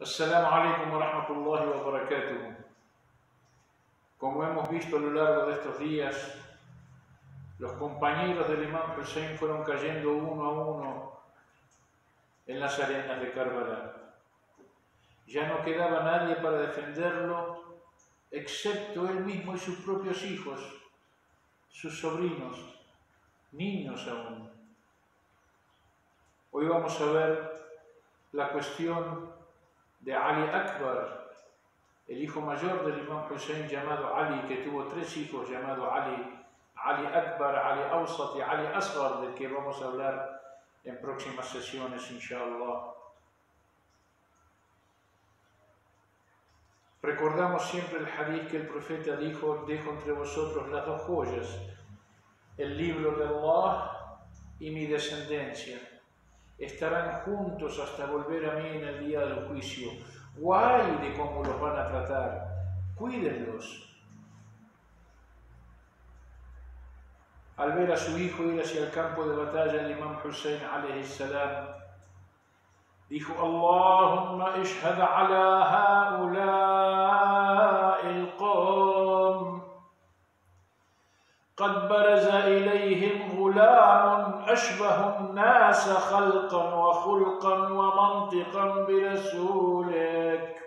Assalamu alaikum wa rahmatullahi wa barakatuh. Como hemos visto a lo largo de estos días, los compañeros del Imam Hussein fueron cayendo uno a uno en las arenas de Karbala. Ya no quedaba nadie para defenderlo, excepto él mismo y sus propios hijos, sus sobrinos, niños aún. Hoy vamos a ver la cuestión de Ali Akbar, el hijo mayor del Imam Hussein llamado Ali, que tuvo tres hijos llamados Ali, Ali Akbar, Ali Awsat y Ali Asghar, del que vamos a hablar en próximas sesiones, inshallah. Recordamos siempre el hadith que el profeta dijo, dejo entre vosotros las dos joyas, el libro de Allah y mi descendencia Estarán juntos hasta volver a mí en el día del juicio. Guay de cómo los van a tratar. Cuídenlos. Al ver a su hijo ir hacia el campo de batalla, el imam Hussein alayhi salam dijo, Allahumma ishhad ala haula'i al-qawm. قد برز إليهم غلام أشبه الناس خلقا وخلقا ومنطقا برسولك.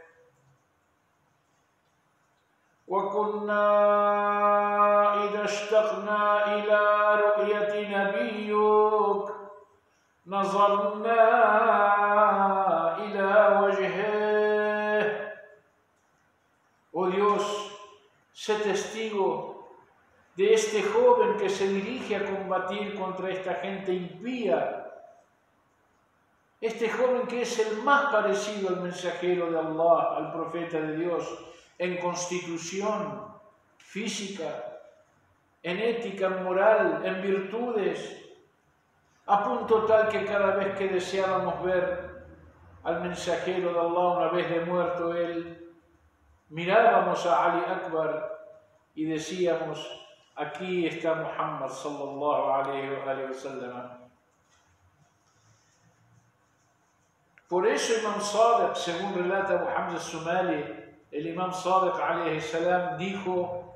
وكنا إذا اشتقنا إلى رؤية نبيك نظرنا إلى وجهه. Oh Dios, de este joven que se dirige a combatir contra esta gente impía. Este joven que es el más parecido al mensajero de Allah, al profeta de Dios, en constitución física, en ética, en moral, en virtudes, a punto tal que cada vez que deseábamos ver al mensajero de Allah una vez de muerto él, mirábamos a Ali Akbar y decíamos, aquí está Muhammad sallallahu alayhi wa sallam. Por eso Imam Sadiq, según relata Muhammad Sumali, el Imam Sadiq alayhi salam dijo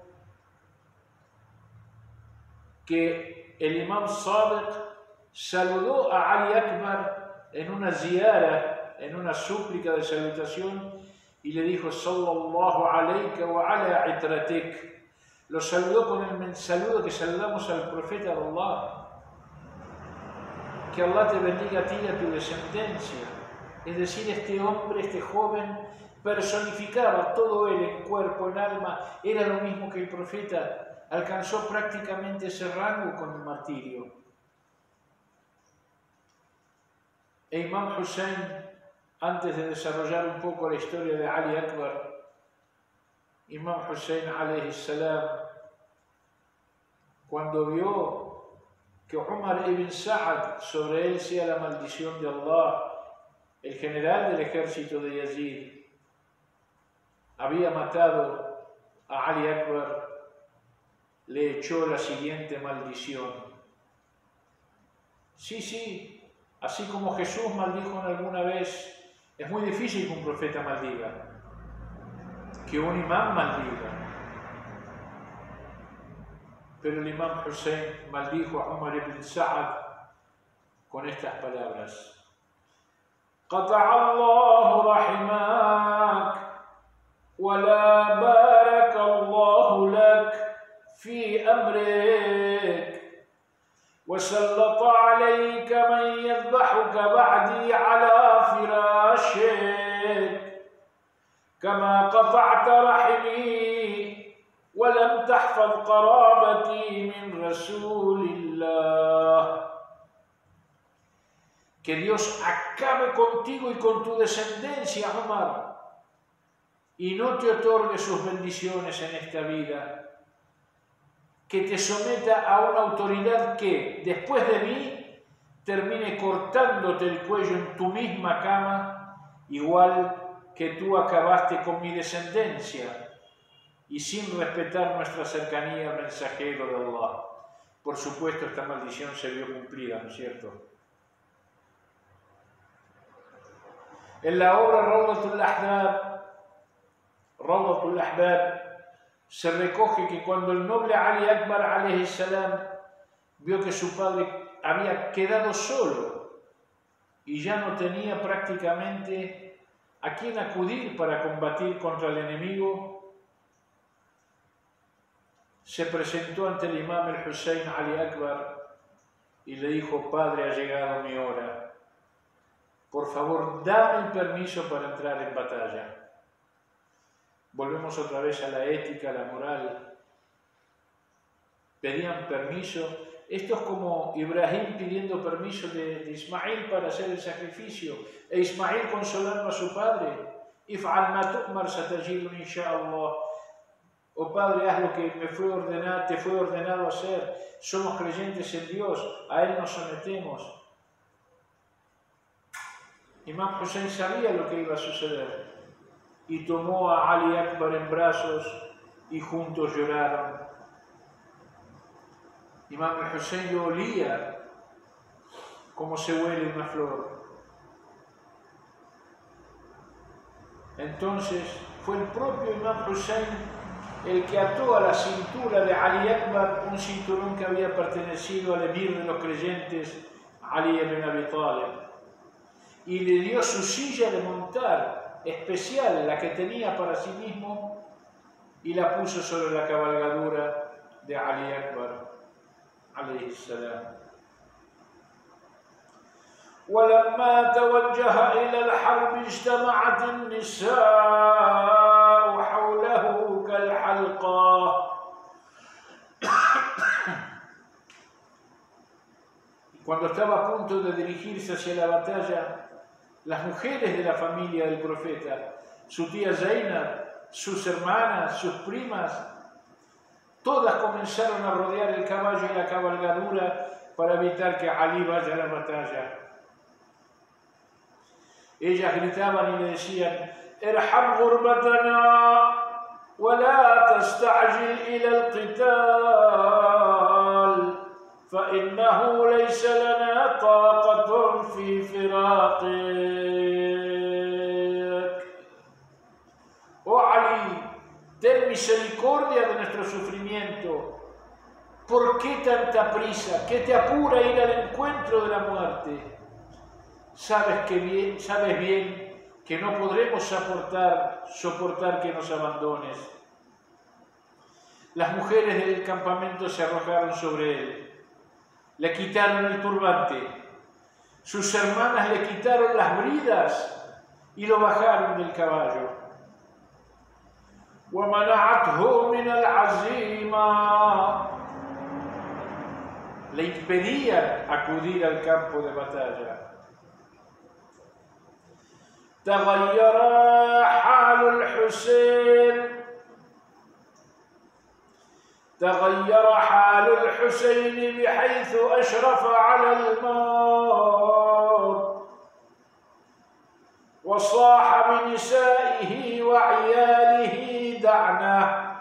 que el Imam Sadiq saludó a Ali Akbar en una ziyara, en una súplica de salutación y le dijo sallallahu alayka wa ala itratik lo saludó con el saludo que saludamos al profeta de Allah. Que Allah te bendiga a ti y a tu descendencia. Es decir, este hombre, este joven, personificaba todo él en cuerpo, en alma, era lo mismo que el profeta. Alcanzó prácticamente ese rango con el martirio. E Imam Hussein, antes de desarrollar un poco la historia de Ali Akbar, Imam Hussein alayhi salam, cuando vio que Umar ibn Sa'ad sobre él sea la maldición de Allah, el general del ejército de Yazid, había matado a Ali Akbar, le echó la siguiente maldición. Sí, sí, así como Jesús maldijo en alguna vez, es muy difícil que un profeta maldiga que un imán maldiga. Pero el imán Hussein maldijo a Umar ibn Sa'ad con estas palabras. قطع الله رحمك ولا بارك الله لك في أمرك وسلط عليك من يذبحك بعدي على فراشك كما قطعت رحمي ولم تحفظ قرابتي من رسول الله Que Dios acabe contigo y con tu descendencia, Omar, y no te otorgue sus bendiciones en esta vida. Que te someta a una autoridad que, después de mí, termine cortándote el cuello en tu misma cama, igual que tú acabaste con mi descendencia y sin respetar nuestra cercanía al mensajero de Allah. Por supuesto, esta maldición se vio cumplida, ¿no es cierto? En la obra Rawdatul Ahbab, Rawdatul Ahbab, se recoge que cuando el noble Ali Akbar salam vio que su padre había quedado solo y ya no tenía prácticamente a quién acudir para combatir contra el enemigo, se presentó ante el imam el Hussein Ali Akbar y le dijo, Padre, ha llegado mi hora por favor, dame el permiso para entrar en batalla. Volvemos otra vez a la ética, a la moral. Pedían permiso. Esto es como Ibrahim pidiendo permiso de, Ismael para hacer el sacrificio. E Ismael consolando a su padre. Oh Padre, haz lo que me fue ordenado, te fue ordenado hacer. Somos creyentes en Dios, a Él nos sometemos. Imam Hussein sabía lo que iba a suceder y tomó a Ali Akbar en brazos y juntos lloraron. Imam Hussein olía como se huele una flor. Entonces fue el propio Imam Hussein el que ató a la cintura de Ali Akbar un cinturón que había pertenecido al emir de los creyentes, Ali ibn Abi Talib y le dio su silla de montar especial, la que tenía para sí mismo, y la puso sobre la cabalgadura de Ali Akbar, alayhi salam. ولما توجه إلى الحرب اجتمعت النساء حوله كالحلقة Cuando estaba a punto de dirigirse hacia la batalla, las mujeres de la familia del profeta, su tía Zainab, sus hermanas, sus primas, todas comenzaron a rodear el caballo y la cabalgadura para evitar que Ali vaya a la batalla. Ellas gritaban y le decían, ارحم غربتنا ولا تستعجل إلى القتال فإنه ليس لنا طاقة في فراقك misericordia de nuestro sufrimiento. ¿Por qué tanta prisa? ¿Qué te apura ir al encuentro de la muerte? Sabes, que bien, sabes bien que no podremos soportar, soportar que nos abandones. Las mujeres del campamento se arrojaron sobre él le quitaron el turbante. Sus hermanas le quitaron las bridas y lo bajaron del caballo. Le impedían acudir al campo de batalla. تغير حال الحسين بحيث أشرف على الموت. وصاح بنسائه وعياله دعنا.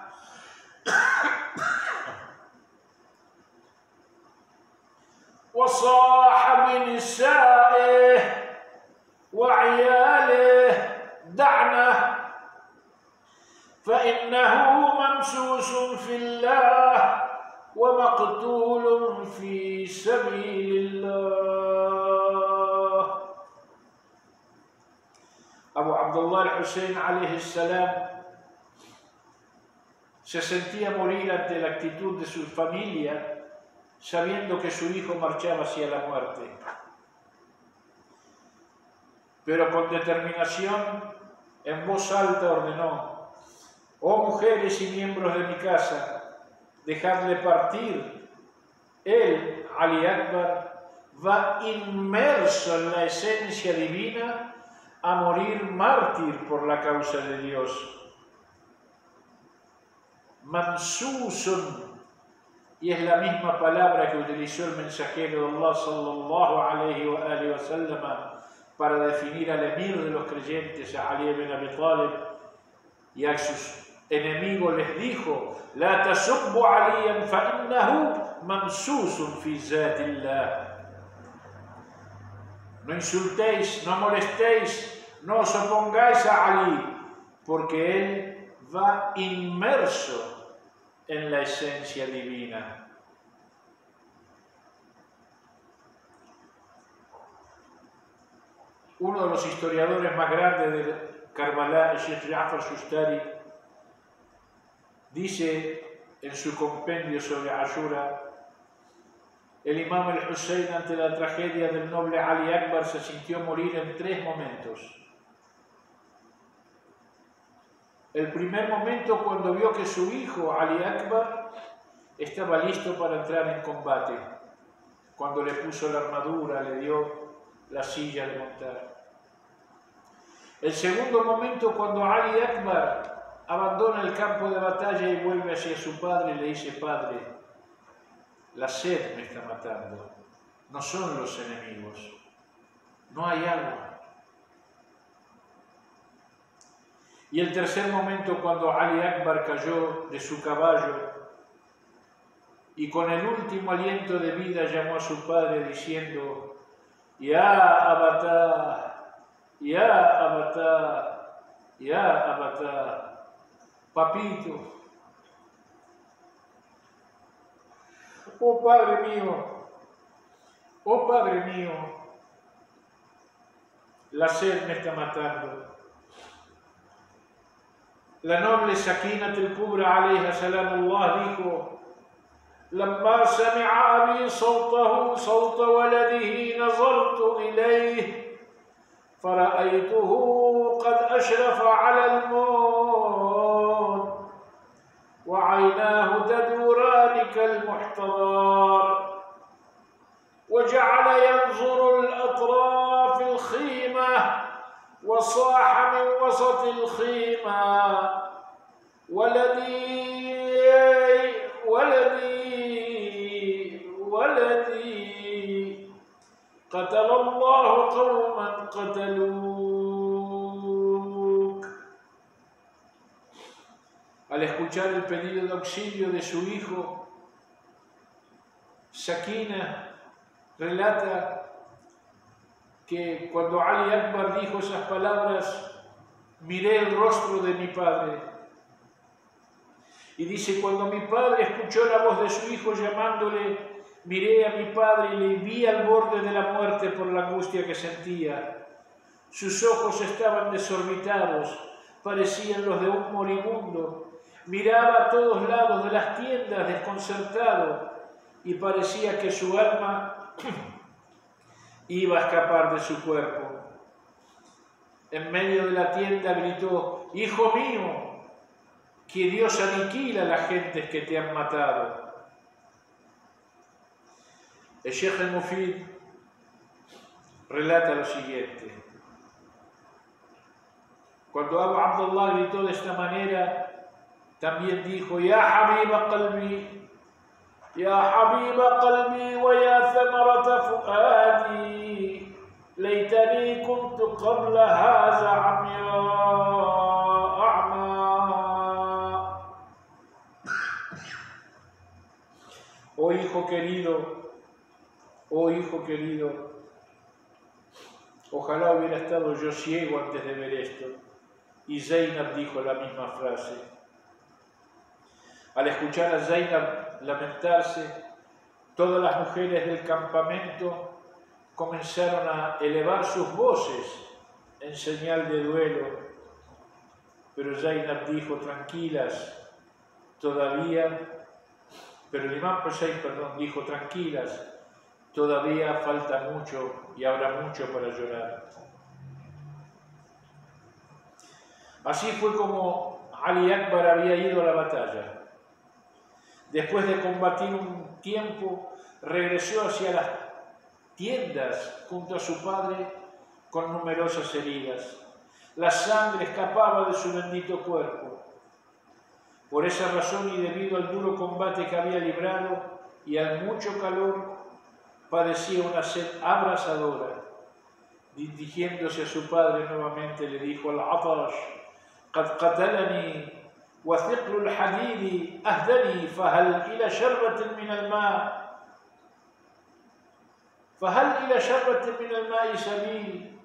وصاحب نسائه وعياله دعنا. فإنه ممسوس في الله ومقتول في سبيل الله. أبو عبد الله الحسين عليه السلام se sentía morir ante la actitud de su familia sabiendo que su hijo marchaba hacia la muerte. Pero con determinación, en voz alta ordenó, Oh mujeres y miembros de mi casa, dejadle partir. Él, Ali Akbar, va inmerso en la esencia divina a morir mártir por la causa de Dios. Mansusun, y es la misma palabra que utilizó el mensajero de Allah sallallahu alayhi wa, sallam para definir al emir de los creyentes, a Ali ibn Abi Talib, y a sus enemigo les dijo, La tasubbu aliyan fa innahu mamsusun fi zatillah. No insultéis, no molestéis no os opongáis a Ali, porque él va inmerso en la esencia divina. Uno de los historiadores más grandes de Karbala, Sheikh Jafar Shustari, dice en su compendio sobre Ashura, el imam al-Hussein ante la tragedia del noble Ali Akbar se sintió morir en tres momentos. El primer momento cuando vio que su hijo Ali Akbar estaba listo para entrar en combate, cuando le puso la armadura, le dio la silla de montar. El segundo momento cuando Ali Akbar abandona el campo de batalla y vuelve hacia su padre y le dice, Padre, la sed me está matando, no son los enemigos, no hay agua. Y el tercer momento cuando Ali Akbar cayó de su caballo y con el último aliento de vida llamó a su padre diciendo, Ya Abatá, Ya Abatá, Ya Abatá, papito, oh Padre mío, oh Padre mío, la sed me está matando. La noble Sakinat al-Kubra alayha salamullah dijo, لما سمع أبي صوته صوت ولده نظرت إليه فرأيته قد أشرف على الموت وعيناه تدوران كالمحتضار وجعل ينظر الأطراف الخيمة وصاح من وسط الخيمة ولدي ولدي ولدي قتل الله قوما قتلوك Al escuchar el pedido de auxilio de su hijo, Sakina relata que cuando Ali Akbar dijo esas palabras, miré el rostro de mi padre. Y dice, cuando mi padre escuchó la voz de su hijo llamándole, miré a mi padre y le vi al borde de la muerte por la angustia que sentía. Sus ojos estaban desorbitados, parecían los de un moribundo. Miraba a todos lados de las tiendas desconcertado y parecía que su alma iba a escapar de su cuerpo. En medio de la tienda gritó, Hijo mío, que Dios aniquila a las gentes que te han matado. El Sheikh al-Mufid relata lo siguiente. Cuando Abu Abdullah gritó de esta manera, también dijo, Ya Habiba Qalbi, يا حبيب قلبي ويا ثمرة فؤادي ليتني كنت قبل هذا عمياء أعمى Oh hijo querido, oh hijo querido, ojalá hubiera estado yo ciego antes de ver esto. Y Zainab dijo la misma frase. Al escuchar a Zainab lamentarse, todas las mujeres del campamento comenzaron a elevar sus voces en señal de duelo. Pero Zainab dijo, tranquilas, todavía, pero el imán Hussein, perdón, dijo, tranquilas, todavía falta mucho y habrá mucho para llorar. Así fue como Ali Akbar había ido a la batalla. Después de combatir un tiempo, regresó hacia las tiendas junto a su padre con numerosas heridas. La sangre escapaba de su bendito cuerpo. Por esa razón y debido al duro combate que había librado y al mucho calor, padecía una sed abrasadora. Dirigiéndose a su padre nuevamente le dijo, Al-Atash, قد قتلني وثقل الحديد أهدني فهل إلى شربة من الماء فهل إلى شربة من الماء سبيل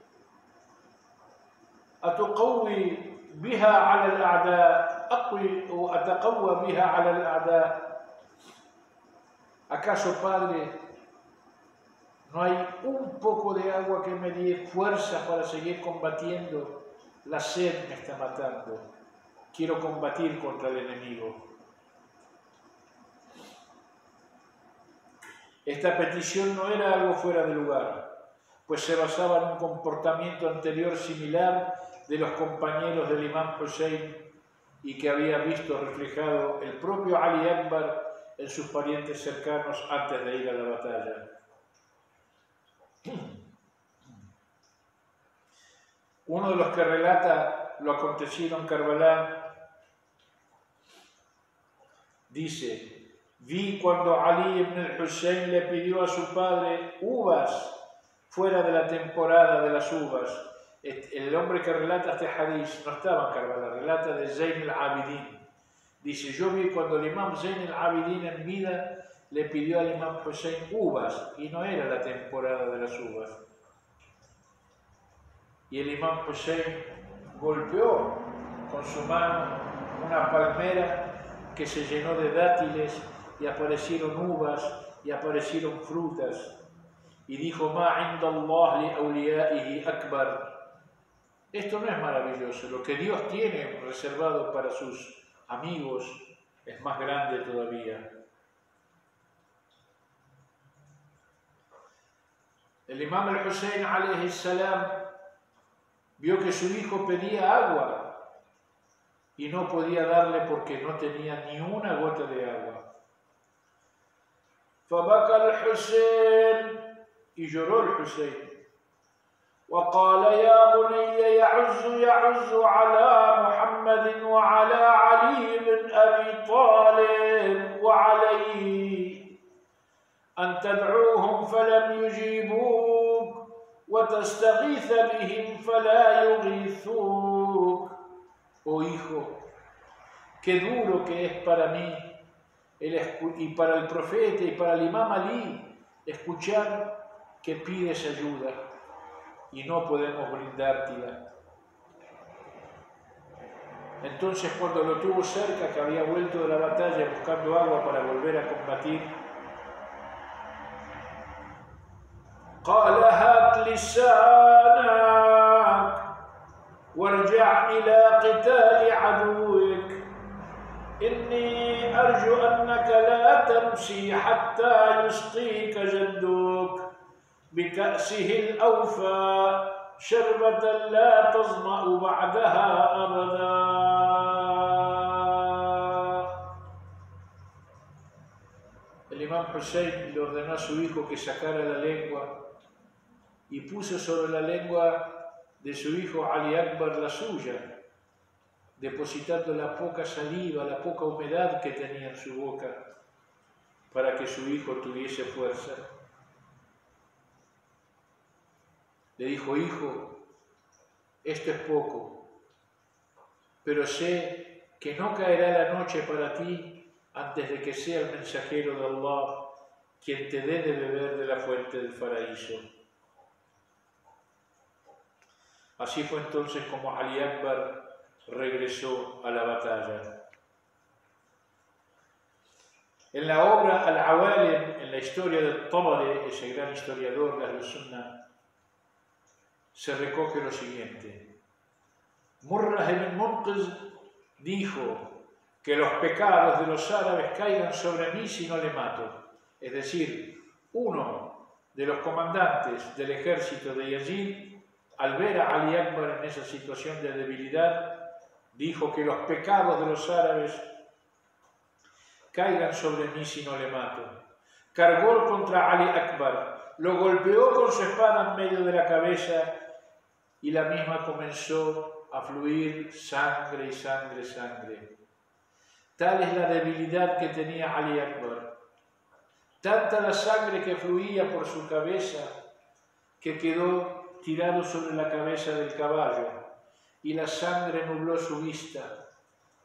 أتقوي بها على الأعداء أقوي وأتقوى بها على الأعداء ¿Acaso, Padre, no hay un poco de agua que me dé fuerza para seguir combatiendo? La sed me está matando. Quiero combatir contra el enemigo. Esta petición no era algo fuera de lugar, pues se basaba en un comportamiento anterior similar de los compañeros del imán Hussein y que había visto reflejado el propio Ali Akbar en sus parientes cercanos antes de ir a la batalla. Uno de los que relata lo acontecido en Karbala dice, Vi cuando Ali ibn al-Hussein le pidió a su padre uvas fuera de la temporada de las uvas. El hombre que relata este hadith no estaba en Karbala, relata de Zayn al-Abidin. Dice, yo vi cuando el imam Zayn al-Abidin en vida le pidió al imam Hussein uvas y no era la temporada de las uvas. Y el imam Hussein golpeó con su mano una palmera que se llenó de dátiles y aparecieron uvas y aparecieron frutas. Y dijo, Ma akbar. Esto no es maravilloso. Lo que Dios tiene reservado para sus amigos es más grande todavía. El imam al-Hussein salam vio que su hijo pedía agua y no podía darle porque no tenía ni una gota de agua. فبكى الحسين يجروا الحسين وقال يا بني يعز يعز على محمد وعلى علي بن أبي طالب وعليه أن تدعوهم فلم يجيبوك وتستغيث بهم فلا يغيثوك Oh hijo, qué duro que es para mí y para el profeta y para el imam Ali escuchar que pides ayuda y no podemos brindártela. Entonces cuando lo tuvo cerca, que había vuelto de la batalla buscando agua para volver a combatir, قال هات لسانك إلى قتال عدوك. إني أرجو أنك لا تمشي حتى يسقيك جدك بكأسه الأوفى شربة لا تظمأ بعدها أبدا. Imam Hussein le ordenó a su hijo que sacara la lengua y puso sobre la lengua de su hijo Ali Akbar la suya depositando la poca saliva, la poca humedad que tenía en su boca, para que su hijo tuviese fuerza. Le dijo, hijo, esto es poco, pero sé que no caerá la noche para ti antes de que sea el mensajero de Allah quien te dé de beber de la fuente del paraíso. Así fue entonces como Ali Akbar regresó a la batalla. En la obra Al-Awalim, en la historia de Tabari, ese gran historiador de Al-Sunnah, se recoge lo siguiente. Murrah ibn Munqiz dijo que los pecados de los árabes caigan sobre mí si no le mato. Es decir, uno de los comandantes del ejército de Yazid, al ver a Ali Akbar en esa situación de debilidad, dijo que los pecados de los árabes caigan sobre mí si no le mato. Cargó contra Ali Akbar, lo golpeó con su espada en medio de la cabeza y la misma comenzó a fluir sangre y sangre, sangre. Tal es la debilidad que tenía Ali Akbar. Tanta la sangre que fluía por su cabeza que quedó tirado sobre la cabeza del caballo y la sangre nubló su vista,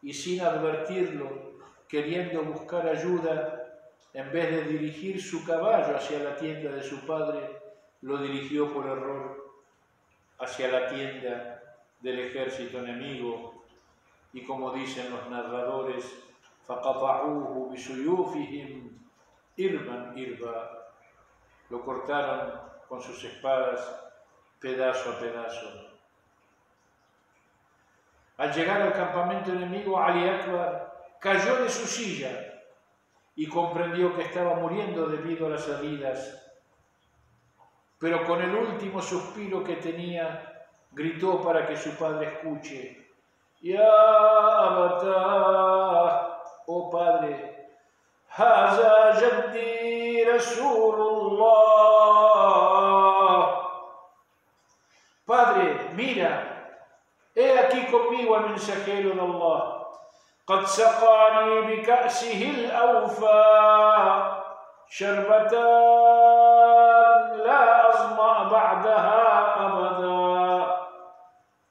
y sin advertirlo, queriendo buscar ayuda, en vez de dirigir su caballo hacia la tienda de su padre, lo dirigió por error hacia la tienda del ejército enemigo y como dicen los narradores, فَقَطَعُوهُ بِسُيُوفِهِمْ irman irba, lo cortaron con sus espadas pedazo a pedazo. Al llegar al campamento enemigo, Ali Akbar cayó de su silla y comprendió que estaba muriendo debido a las heridas. Pero con el último suspiro que tenía, gritó para que su padre escuche. Ya Abatá, oh padre, Haza. Padre, mira, He aquí conmigo al mensajero de Allah. قد سقاني بكأسه الأوفى شربتان لا أظمأ بعدها أبدا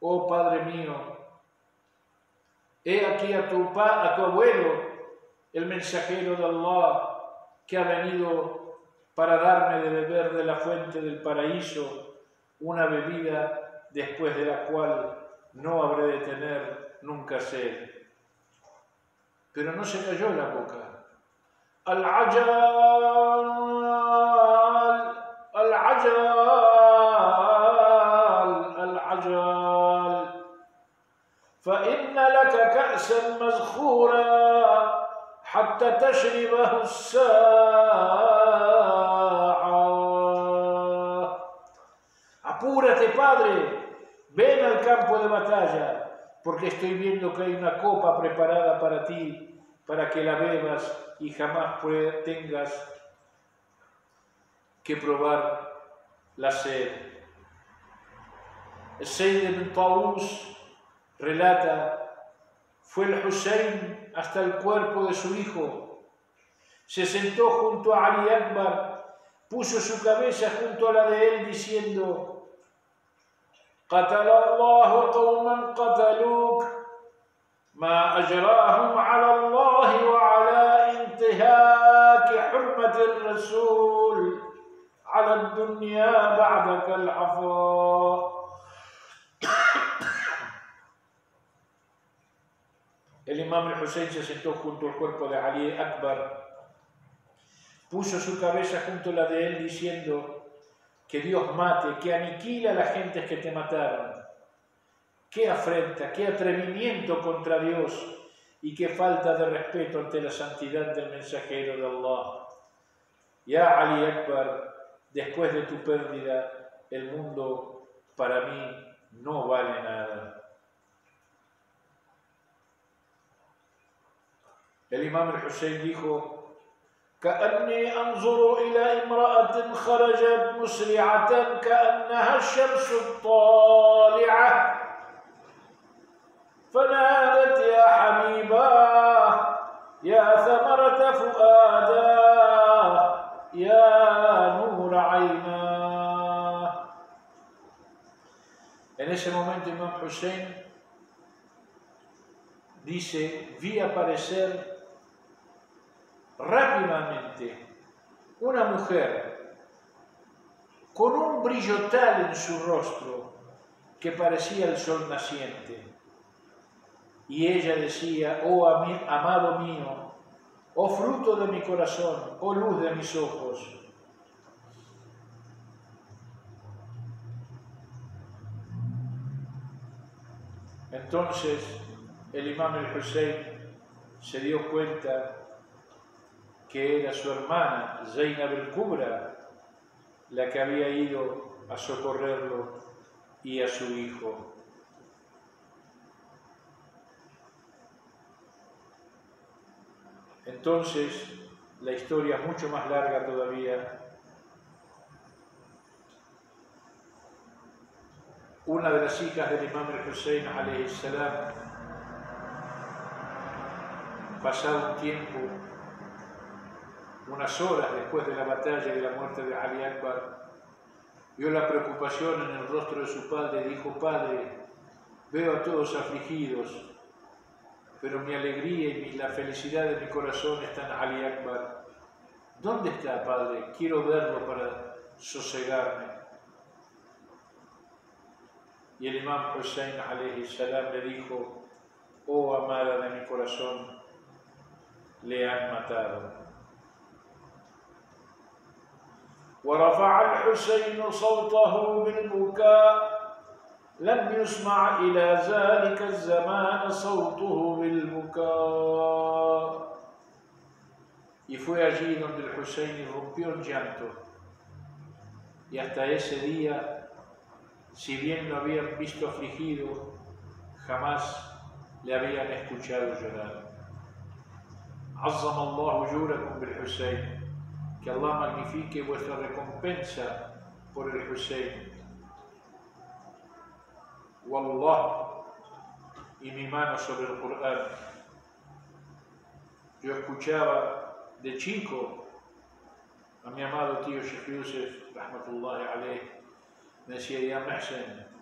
Oh Padre mío, he aquí a tu, a tu abuelo, el mensajero de Allah, que ha venido para darme de beber de la fuente del paraíso una bebida después de la cual no habré de tener nunca sed. Pero no se cayó la boca. Al-ajal, al-ajal, al-ajal. فإن لك كأسا مزخورا حتى تشربه الساعة. Batalla, porque estoy viendo que hay una copa preparada para ti, para que la bebas y jamás tengas que probar la sed. Seyd ibn Taus relata, fue el Hussein hasta el cuerpo de su hijo, se sentó junto a Ali Akbar, puso su cabeza junto a la de él diciendo, قتل الله قوما قتلوك ما أجراهم على الله وعلى انتهاك حرمة الرسول على الدنيا بعدك العفاء El imam al-Hussein se sentó junto al cuerpo de Ali Akbar, puso su cabeza junto a la de él diciendo, que Dios mate, que aniquila a las gentes que te mataron. Qué afrenta, qué atrevimiento contra Dios y qué falta de respeto ante la santidad del mensajero de Allah. Ya Ali Akbar, después de tu pérdida, el mundo para mí no vale nada. El imam al-Hussein dijo, كأني أنظر إلى امرأة خرجت مسرعة كأنها الشمس الطالعة. فنادت يا حبيبا يا ثمرة فؤادا يا نور عينا. En ese momento Imam Hussein dice, vi aparecer rápidamente una mujer con un brillo tal en su rostro que parecía el sol naciente. Y ella decía, oh amado mío, oh fruto de mi corazón, oh luz de mis ojos. Entonces el imam el Hussein se dio cuenta que era su hermana Zainab el-Kubra la que había ido a socorrerlo y a su hijo. Entonces, la historia es mucho más larga todavía. Una de las hijas del imam al-Hussein, pasado un tiempo, unas horas después de la batalla y de la muerte de Ali Akbar, vio la preocupación en el rostro de su padre y dijo, Padre, veo a todos afligidos, pero mi alegría y la felicidad de mi corazón están en Ali Akbar. ¿Dónde está, Padre? Quiero verlo para sosegarme. Y el imam Hussein salam le dijo, oh amada de mi corazón, le han matado. ورفع الحسين صوته بالبكاء لم يسمع إلى ذلك الزمان صوته بالبكاء يفوجين بالحسين rompió el llanto. Y hasta ese día si bien lo habían visto afligido jamás le habían escuchado llorar. عظم الله جوركم بالحسين. que Allah magnifique vuestra recompensa por el Hussein. Wallah y mi mano sobre el Corán. Yo escuchaba de chico a mi amado tío Sheikh Yusuf, rahmatullahi alayh, me decía, ya Mahsen,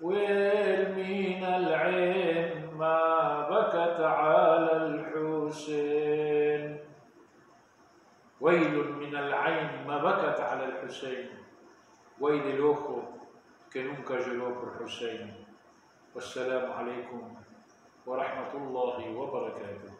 ويل من العين ما بكت على الحسين ويل من العين ما بكت على الحسين. ويل nunca lloró por Hussein والسلام عليكم ورحمة الله وبركاته.